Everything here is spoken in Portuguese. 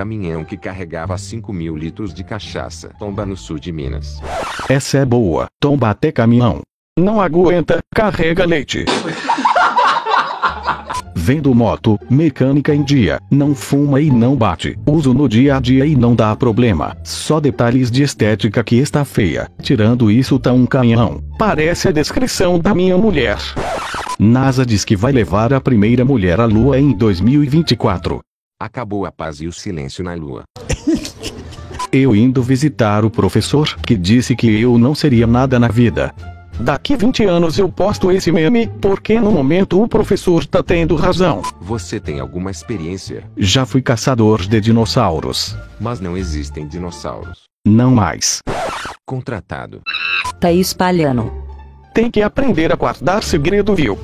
caminhão que carregava 5 mil litros de cachaça. Tomba no sul de Minas. Essa é boa. Tomba até caminhão. Não aguenta, carrega leite. Vendo moto, mecânica em dia, não fuma e não bate. Uso no dia a dia e não dá problema. Só detalhes de estética que está feia. Tirando isso tá um canhão. Parece a descrição da minha mulher. NASA diz que vai levar a primeira mulher à lua em 2024. Acabou a paz e o silêncio na lua. Eu indo visitar o professor, que disse que eu não seria nada na vida. Daqui 20 anos eu posto esse meme, porque no momento o professor tá tendo razão. Você tem alguma experiência, Já fui caçador de dinossauros. mas não existem dinossauros. Não mais. Contratado. Tá espalhando. Tem que aprender a guardar segredo, viu?